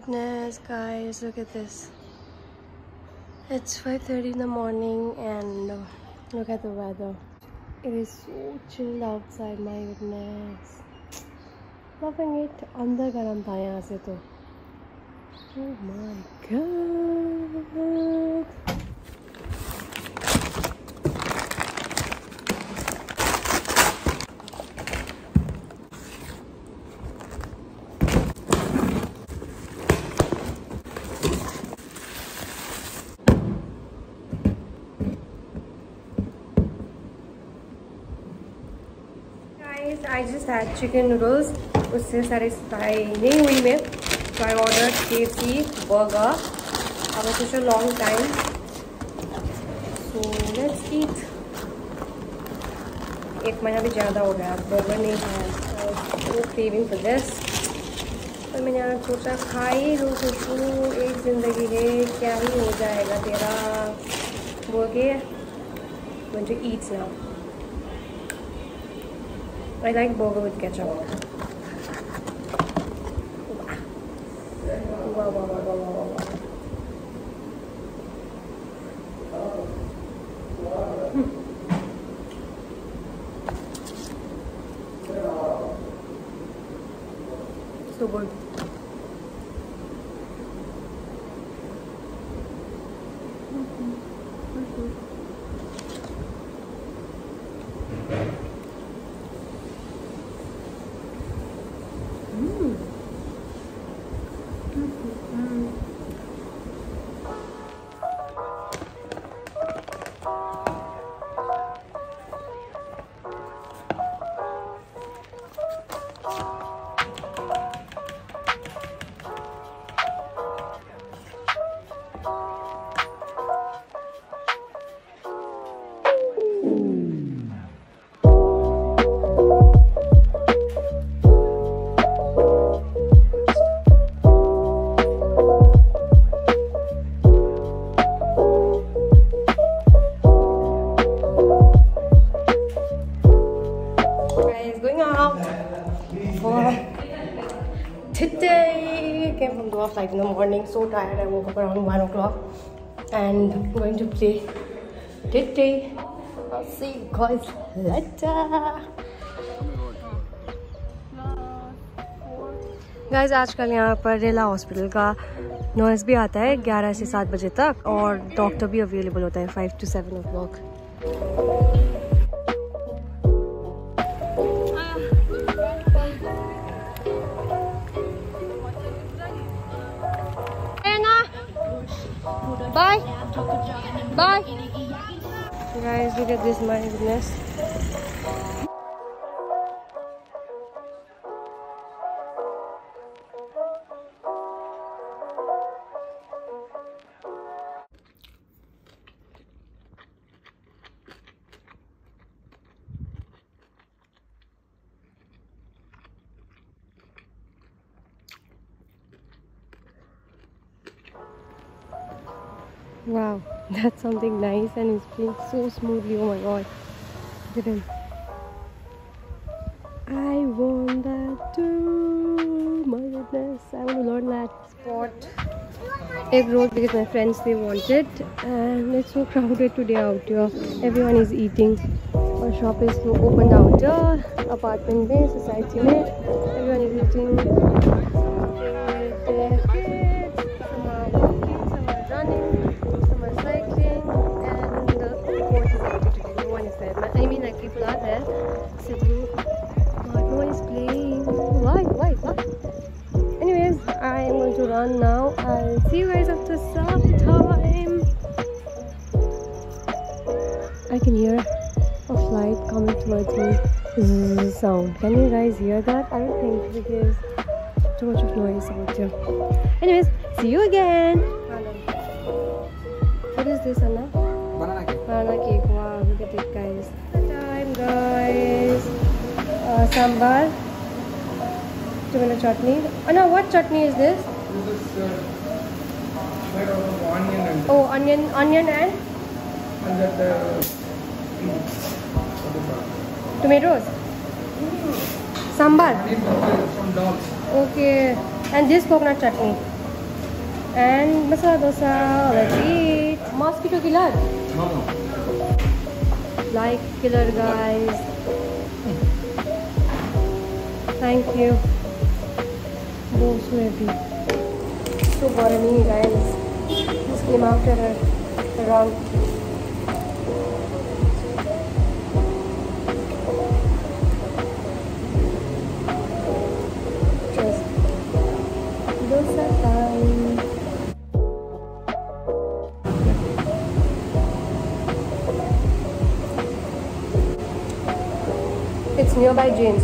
goodness, guys, look at this. It's 5.30 in the morning and look at the weather. It is so chilled outside, my goodness. Loving it. अंदर गर्म था यहाँ से तो. Oh my god. guys, I just had chicken noodles. उससे satisfy नहीं हुई मैं। तो आई ऑर्डर के सी बर्गर अब सोचो लॉन्ग टाइम सो एक महीना भी ज़्यादा हो गया। बर्गर नहीं खाया। क्रेविंग फॉर दिस तो मैंने यहाँ सोचा खाई तो लो सोचू एक ज़िंदगी है क्या ही हो जाएगा तेरा। बोल के मुझे ईट्स ना I like burger with ketchup. Wow, wow, wow, wow, wow, wow. So good. Today came from the Dwarf like in the morning so tired I woke up around 1 o'clock and I'm going to play today I'll see you guys later guys आजकल यहाँ पर रेला hospital का noise भी आता है 11 से 7 बजे तक और डॉक्टर भी अवेलेबल होता है 5 to 7 o'clock Bye. Bye. Guys, look at this, my goodness. Wow, that's something nice and it's playing so smoothly. Oh my god. Look at him. I want that too. My goodness, I want to learn that sport. Egg roll because my friends they want it and it's so crowded today out here. Everyone is eating. Our shop is so opened out here. Apartment based society Everyone is I'll see you guys after some time. I can hear a flight coming towards me. Sound. Can you guys hear that? I don't think because too much of noise out here. Anyways, see you again. What is this, Anna? Banana cake. Banana cake. Wow, look at it, guys. Time, guys. Uh, sambar tomato chutney. Anna, what chutney is this? This is uh, made out of onion and Oh, onion, onion and and that uh, tomatoes. Sambar. onion from dogs. Okay. And this coconut chutney. And masala dosa. Let's eat. Mosquito killer. No, no. Like killer, guys. Thank you. So heavy. So Barani, guys. Just came after a, a round. Just dosa time. It's nearby James.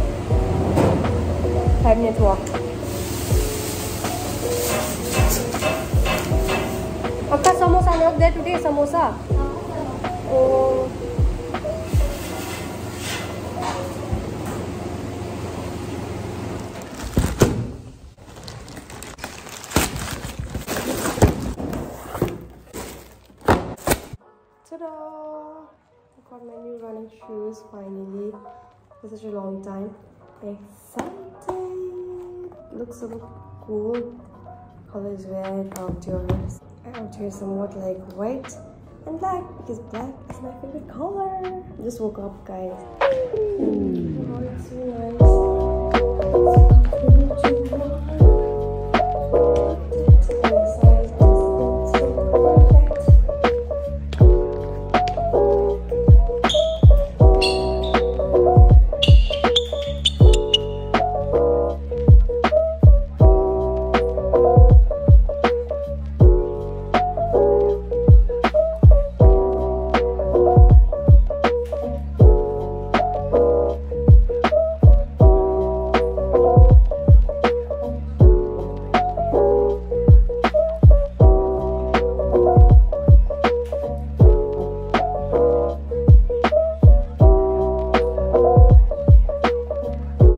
Five minutes walk. Akka samosa not there today, samosa. Oh. Ta-da! I got my new running shoes finally. For such a long time. Excited! Looks so cool. Color is red, outdoors. I would wear somewhat like white and black because black is my favorite color. Just woke up, guys. Oh, it's so nice.